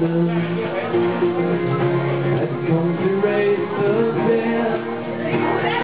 não